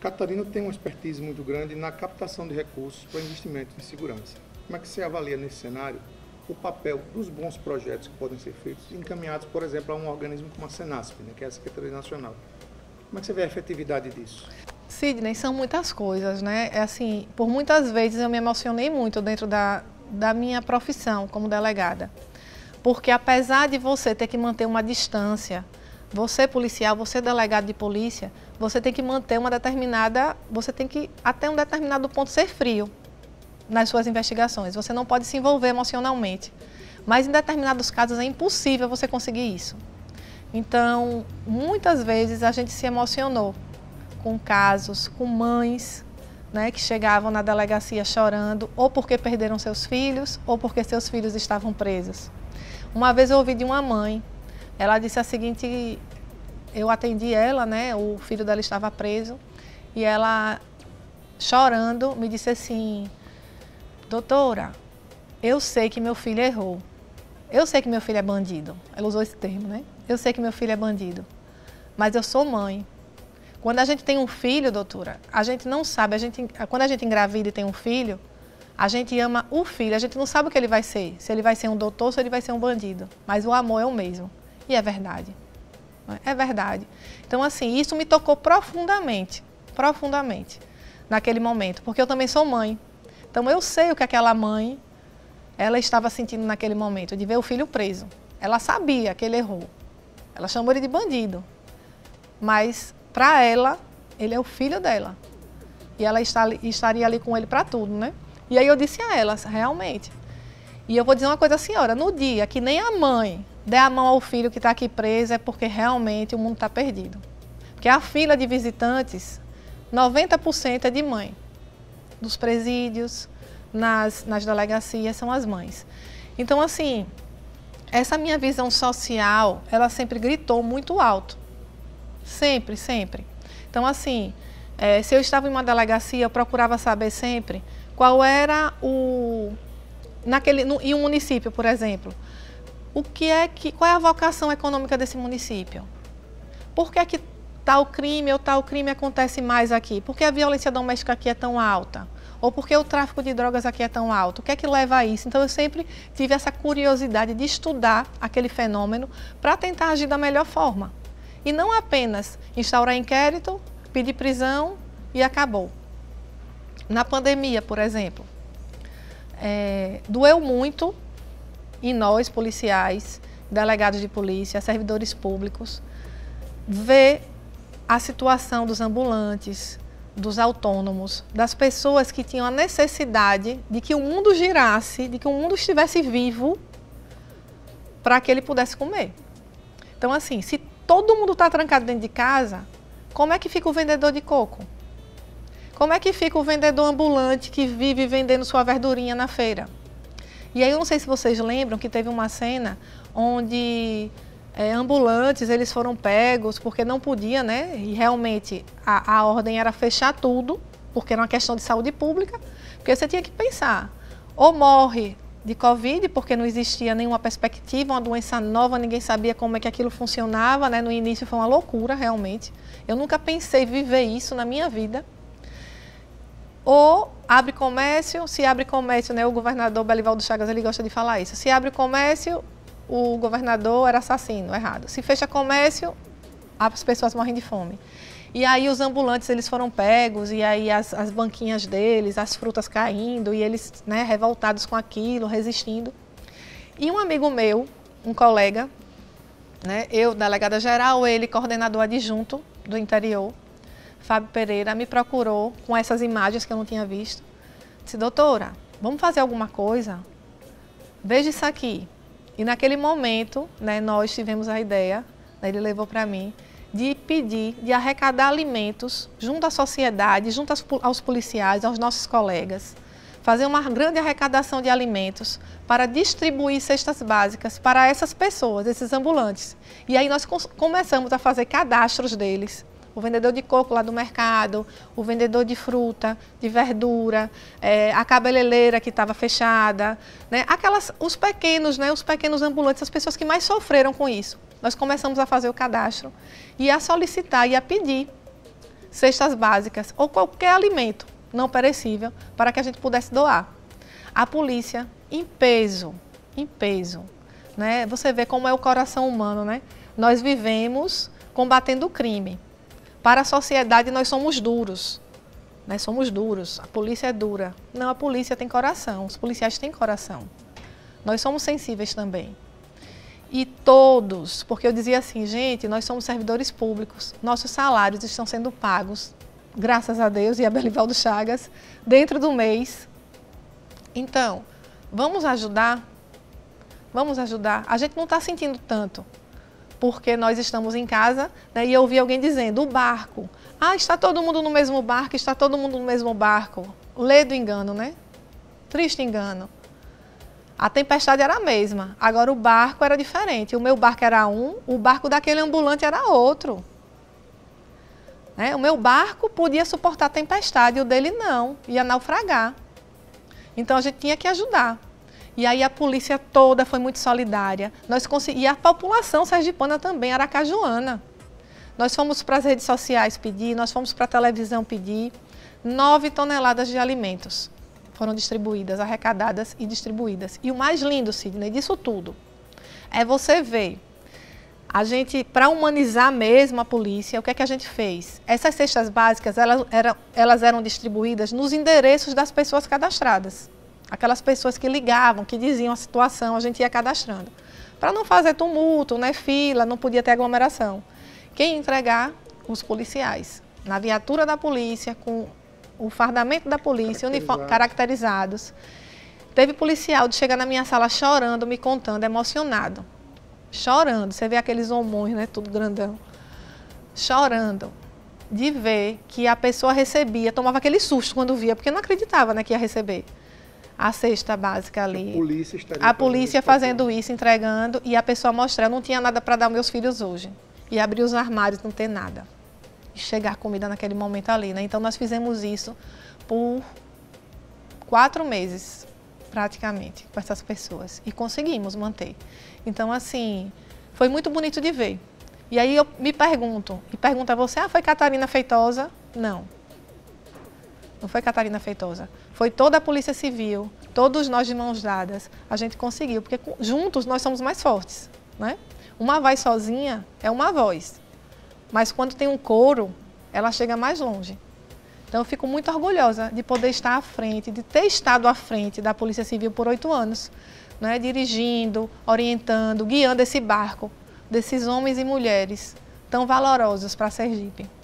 Catarina tem uma expertise muito grande na captação de recursos para investimento em segurança. Como é que você avalia nesse cenário o papel dos bons projetos que podem ser feitos encaminhados, por exemplo, a um organismo como a Senasp, né, que é a Secretaria Nacional? Como é que você vê a efetividade disso? Sidney, são muitas coisas, né? É assim, por muitas vezes eu me emocionei muito dentro da, da minha profissão como delegada. Porque apesar de você ter que manter uma distância, você policial, você delegado de polícia, você tem que manter uma determinada, você tem que até um determinado ponto ser frio nas suas investigações. Você não pode se envolver emocionalmente. Mas em determinados casos é impossível você conseguir isso. Então, muitas vezes a gente se emocionou com casos, com mães né, que chegavam na delegacia chorando, ou porque perderam seus filhos, ou porque seus filhos estavam presos. Uma vez eu ouvi de uma mãe, ela disse a seguinte: eu atendi ela, né, o filho dela estava preso, e ela, chorando, me disse assim: doutora, eu sei que meu filho errou. Eu sei que meu filho é bandido. Ela usou esse termo, né? Eu sei que meu filho é bandido. Mas eu sou mãe. Quando a gente tem um filho, doutora, a gente não sabe, a gente, quando a gente engravida e tem um filho, a gente ama o filho, a gente não sabe o que ele vai ser, se ele vai ser um doutor, se ele vai ser um bandido. Mas o amor é o mesmo. E é verdade. É verdade. Então, assim, isso me tocou profundamente, profundamente, naquele momento, porque eu também sou mãe. Então eu sei o que aquela mãe ela estava sentindo naquele momento de ver o filho preso. Ela sabia que ele errou. Ela chamou ele de bandido. Mas para ela, ele é o filho dela. E ela está, estaria ali com ele para tudo, né? E aí eu disse a ela, realmente. E eu vou dizer uma coisa senhora, no dia que nem a mãe der a mão ao filho que está aqui preso, é porque realmente o mundo está perdido. Porque a fila de visitantes, 90% é de mãe dos presídios, nas, nas delegacias, são as mães. Então, assim, essa minha visão social, ela sempre gritou muito alto. Sempre, sempre. Então, assim, é, se eu estava em uma delegacia, eu procurava saber sempre qual era o. Naquele, no, em um município, por exemplo, o que é que, qual é a vocação econômica desse município? Por que é que tal crime ou tal crime acontece mais aqui? Por que a violência doméstica aqui é tão alta? Ou por que o tráfico de drogas aqui é tão alto? O que é que leva a isso? Então eu sempre tive essa curiosidade de estudar aquele fenômeno para tentar agir da melhor forma. E não apenas instaurar inquérito, pedir prisão e acabou. Na pandemia, por exemplo, é, doeu muito em nós, policiais, delegados de polícia, servidores públicos, ver a situação dos ambulantes, dos autônomos, das pessoas que tinham a necessidade de que o mundo girasse, de que o mundo estivesse vivo para que ele pudesse comer. Então, assim, se todo mundo está trancado dentro de casa, como é que fica o vendedor de coco? Como é que fica o vendedor ambulante que vive vendendo sua verdurinha na feira? E aí eu não sei se vocês lembram que teve uma cena onde é, ambulantes eles foram pegos porque não podia, né? E realmente a, a ordem era fechar tudo, porque era uma questão de saúde pública, porque você tinha que pensar, ou morre de Covid, porque não existia nenhuma perspectiva, uma doença nova, ninguém sabia como é que aquilo funcionava, né? No início foi uma loucura, realmente. Eu nunca pensei viver isso na minha vida. Ou abre comércio, se abre comércio, né? O governador Belivaldo Chagas, ele gosta de falar isso. Se abre comércio, o governador era assassino, errado. Se fecha comércio, as pessoas morrem de fome. E aí os ambulantes eles foram pegos e aí as, as banquinhas deles, as frutas caindo e eles né, revoltados com aquilo, resistindo. E um amigo meu, um colega, né, eu delegada geral, ele coordenador adjunto do interior, Fábio Pereira, me procurou com essas imagens que eu não tinha visto. Disse, doutora, vamos fazer alguma coisa? Veja isso aqui. E naquele momento, né, nós tivemos a ideia, né, ele levou para mim, de pedir, de arrecadar alimentos junto à sociedade, junto aos policiais, aos nossos colegas, fazer uma grande arrecadação de alimentos para distribuir cestas básicas para essas pessoas, esses ambulantes. E aí nós começamos a fazer cadastros deles, o vendedor de coco lá do mercado, o vendedor de fruta, de verdura, é, a cabeleireira que estava fechada, né? Aquelas, os pequenos, né? Os pequenos ambulantes, as pessoas que mais sofreram com isso. Nós começamos a fazer o cadastro e a solicitar e a pedir cestas básicas ou qualquer alimento não perecível para que a gente pudesse doar. A polícia, em peso, em peso, né? Você vê como é o coração humano, né? Nós vivemos combatendo o crime. Para a sociedade nós somos duros. Nós somos duros. A polícia é dura. Não, a polícia tem coração. Os policiais têm coração. Nós somos sensíveis também. E todos, porque eu dizia assim, gente, nós somos servidores públicos, nossos salários estão sendo pagos, graças a Deus e a Belivaldo Chagas, dentro do mês. Então, vamos ajudar? Vamos ajudar. A gente não está sentindo tanto, porque nós estamos em casa né, e eu ouvi alguém dizendo: o barco. Ah, está todo mundo no mesmo barco, está todo mundo no mesmo barco. Lê do engano, né? Triste engano. A tempestade era a mesma, agora o barco era diferente. O meu barco era um, o barco daquele ambulante era outro. Né? O meu barco podia suportar a tempestade, o dele não, ia naufragar. Então a gente tinha que ajudar. E aí a polícia toda foi muito solidária. Nós E a população sergipana também, aracajuana. Nós fomos para as redes sociais pedir, nós fomos para a televisão pedir. Nove toneladas de alimentos foram distribuídas, arrecadadas e distribuídas. E o mais lindo, Sidney, disso tudo, é você ver. A gente, para humanizar mesmo a polícia, o que é que a gente fez? Essas cestas básicas, elas, eram, elas eram distribuídas nos endereços das pessoas cadastradas. Aquelas pessoas que ligavam, que diziam a situação, a gente ia cadastrando. Para não fazer tumulto, né, fila, não podia ter aglomeração. Quem entregar? Os policiais. Na viatura da polícia, com o fardamento da polícia, Caracterizado. caracterizados. Teve policial de chegar na minha sala chorando, me contando, emocionado. Chorando. Você vê aqueles homões, né? Tudo grandão. Chorando. De ver que a pessoa recebia, tomava aquele susto quando via, porque não acreditava né, que ia receber a cesta básica ali. A polícia A polícia fazendo isso, entregando, e a pessoa mostrando, não tinha nada para dar aos meus filhos hoje. E abrir os armários, não ter nada. E chegar comida naquele momento ali, né? Então nós fizemos isso por quatro meses, praticamente, com essas pessoas. E conseguimos manter. Então, assim, foi muito bonito de ver. E aí eu me pergunto, e pergunto a você, ah, foi Catarina Feitosa? Não. Não foi Catarina Feitosa. Foi toda a Polícia Civil, todos nós de mãos dadas. A gente conseguiu, porque juntos nós somos mais fortes. Né? Uma voz sozinha é uma voz. Mas quando tem um coro, ela chega mais longe. Então eu fico muito orgulhosa de poder estar à frente, de ter estado à frente da Polícia Civil por oito anos, né? dirigindo, orientando, guiando esse barco desses homens e mulheres tão valorosos para Sergipe.